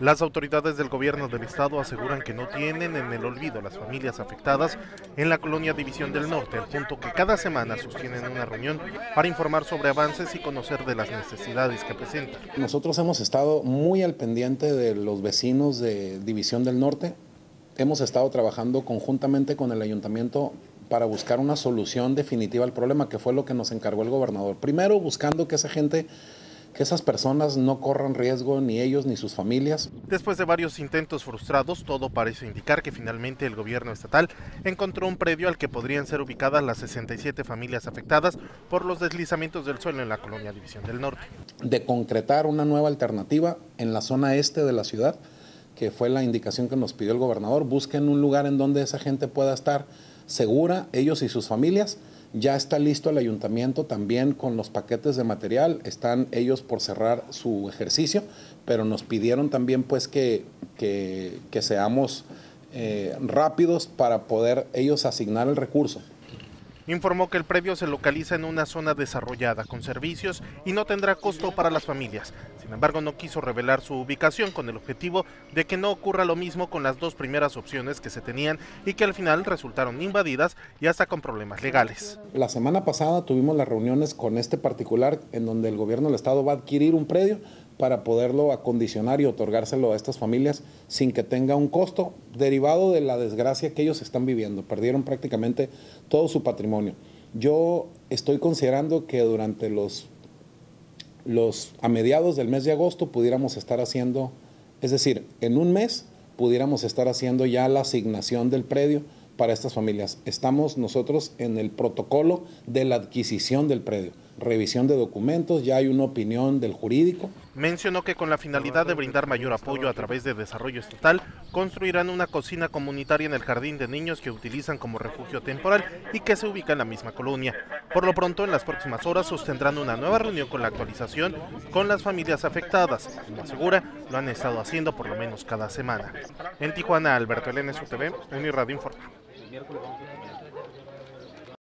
Las autoridades del gobierno del estado aseguran que no tienen en el olvido las familias afectadas en la colonia División del Norte, al punto que cada semana sostienen una reunión para informar sobre avances y conocer de las necesidades que presentan. Nosotros hemos estado muy al pendiente de los vecinos de División del Norte. Hemos estado trabajando conjuntamente con el ayuntamiento para buscar una solución definitiva al problema, que fue lo que nos encargó el gobernador. Primero, buscando que esa gente que esas personas no corran riesgo ni ellos ni sus familias. Después de varios intentos frustrados, todo parece indicar que finalmente el gobierno estatal encontró un predio al que podrían ser ubicadas las 67 familias afectadas por los deslizamientos del suelo en la colonia División del Norte. De concretar una nueva alternativa en la zona este de la ciudad, que fue la indicación que nos pidió el gobernador, busquen un lugar en donde esa gente pueda estar segura, ellos y sus familias, ya está listo el ayuntamiento también con los paquetes de material, están ellos por cerrar su ejercicio, pero nos pidieron también pues que, que, seamos eh, rápidos para poder ellos asignar el recurso informó que el predio se localiza en una zona desarrollada con servicios y no tendrá costo para las familias. Sin embargo, no quiso revelar su ubicación con el objetivo de que no ocurra lo mismo con las dos primeras opciones que se tenían y que al final resultaron invadidas y hasta con problemas legales. La semana pasada tuvimos las reuniones con este particular en donde el gobierno del estado va a adquirir un predio para poderlo acondicionar y otorgárselo a estas familias sin que tenga un costo derivado de la desgracia que ellos están viviendo. Perdieron prácticamente todo su patrimonio. Yo estoy considerando que durante los, los a mediados del mes de agosto pudiéramos estar haciendo, es decir, en un mes pudiéramos estar haciendo ya la asignación del predio para estas familias. Estamos nosotros en el protocolo de la adquisición del predio revisión de documentos, ya hay una opinión del jurídico. Mencionó que con la finalidad de brindar mayor apoyo a través de desarrollo estatal, construirán una cocina comunitaria en el jardín de niños que utilizan como refugio temporal y que se ubica en la misma colonia. Por lo pronto, en las próximas horas sostendrán una nueva reunión con la actualización con las familias afectadas. Como asegura, lo han estado haciendo por lo menos cada semana. En Tijuana, Alberto Elena, TV, Uniradio Informa.